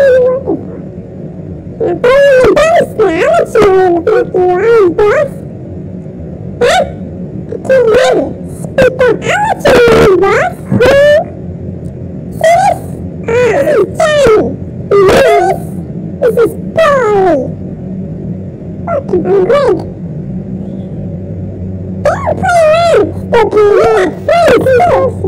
You're playing the boss now. That's who the fuck you are, boss. Huh? I can't hear you. Speak up. I want you to know, boss. See this? Oh, I'm Johnny. Nice. This is Polly. Fucking, Greg. Don't play around, Spooky. You're my friend.